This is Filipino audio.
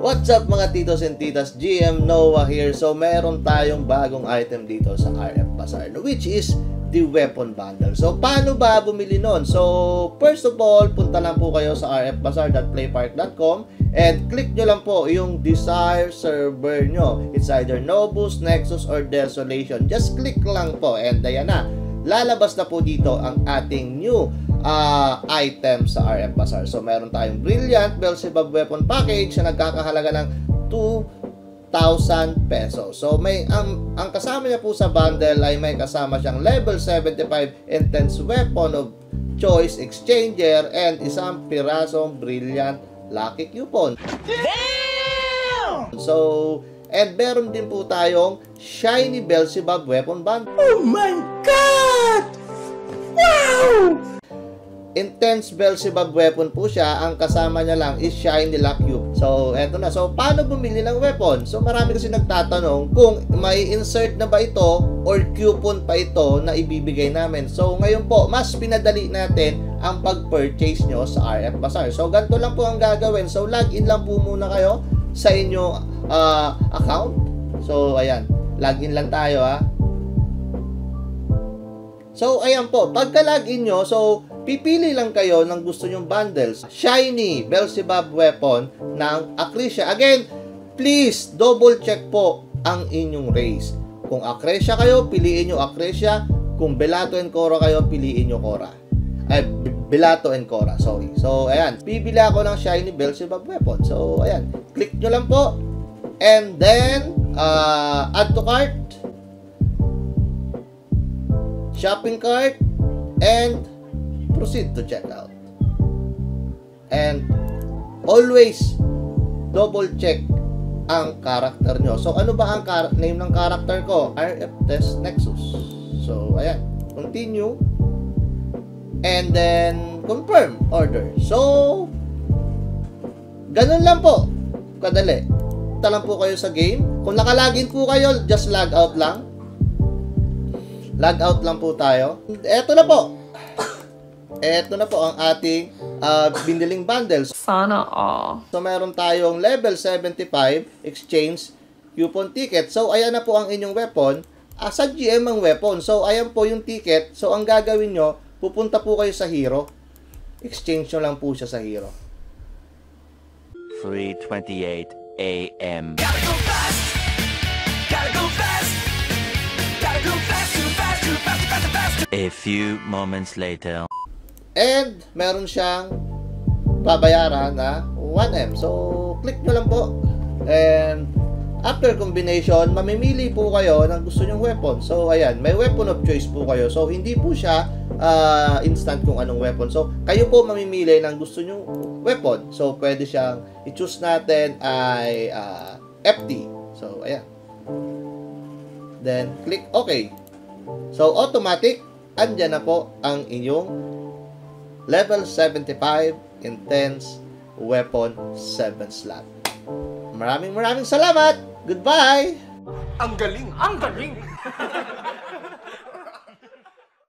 What's up mga titos and titas? GM Noah here. So meron tayong bagong item dito sa RF Bazaar which is the weapon bundle. So paano ba bumili nun? So first of all, punta lang po kayo sa rfbazaar.playpark.com and click nyo lang po yung desire server nyo. It's either Novus, Nexus, or Desolation. Just click lang po and ayan na. Lalabas na po dito ang ating new uh, item sa RF Bazaar. So, meron tayong Brilliant Beelzebub Weapon Package na nagkakahalaga ng 2,000 pesos. So, may ang, ang kasama niya po sa bundle ay may kasama siyang level 75 intense weapon of choice exchanger and isang pirasong brilliant lucky coupon. Damn! So, and meron din po tayong shiny Beelzebub weapon bundle. Oh my God! Wow! Intense Beelzebub weapon po siya. Ang kasama niya lang is Shiny Lock Cube. So, eto na. So, paano bumili ng weapon? So, marami kasi nagtatanong kung may insert na ba ito or coupon pa ito na ibibigay namin. So, ngayon po, mas pinadali natin ang pag-purchase nyo sa RF Bazaar. So, ganito lang po ang gagawin. So, login lang po muna kayo sa inyo uh, account. So, ayan. Login lang tayo, ha. So, ayan po. Pagka-login nyo, so, pipili lang kayo ng gusto nyong bundles. Shiny Beelzebub weapon ng Acretia. Again, please, double check po ang inyong race. Kung Acretia kayo, piliin nyo Acretia. Kung Belato and Cora kayo, piliin nyo Cora. Ay, Belato and Cora, sorry. So, ayan. Bibili ako ng Shiny Beelzebub weapon. So, ayan. Click nyo lang po. And then, uh, add to cart shopping cart, and proceed to checkout. And always double check ang character nyo. So, ano ba ang name ng character ko? RF Test Nexus. So, ayan. Continue. And then, confirm order. So, ganun lang po. Kadali. Punta po kayo sa game. Kung nakalagin po kayo, just log out lang log out lang po tayo. Eto na po. Eto na po ang ating uh, biniling bundles. Sana all. So meron tayong level 75 exchange coupon ticket. So ayan na po ang inyong weapon. Uh, sa GM ang weapon. So ayan po yung ticket. So ang gagawin nyo, pupunta po kayo sa hero. Exchange nyo lang po siya sa hero. 3:28 a.m. Gotta go fast. Few moments later. And meron siyang babayaran na 1M. So, click nyo lang po. And after combination, mamimili po kayo ng gusto nyong weapon. So, ayan, may weapon of choice po kayo. So, hindi po siya uh, instant kung anong weapon. So, kayo po mamimili ng gusto nyong weapon. So, pwede siyang i-choose natin ay uh, FT. So, ayan. Then, click OK. So, automatic, andyan na po ang inyong level 75 intense weapon 7 slot. Maraming maraming salamat! Goodbye! Ang galing! Ang galing!